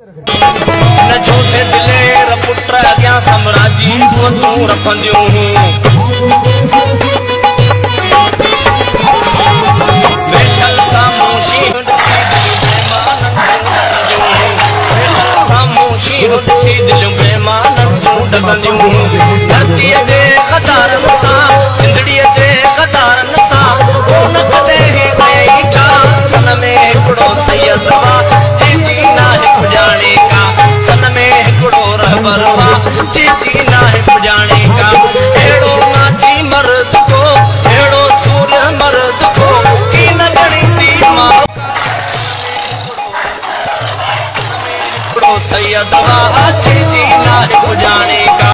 झूठे दिलेर पुट अॻियाँ समराजी तूं रखंदियूं वेठल साम्हूं शींहं ॾिसी दिलियूं बेईमाननि जूं ॾकंदियूं चिटी ना है पुजाने का। एड़ो माची मर्द को एड़ो सूर्य मर्द को। की न गणिती माँ। सैयद चिटी ना है